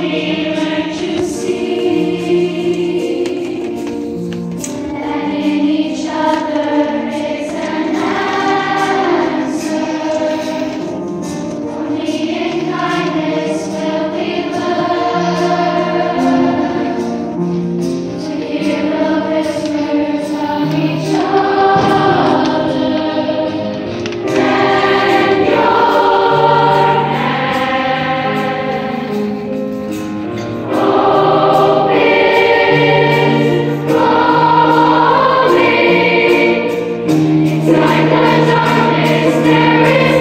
Jesus. There is